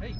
Hey.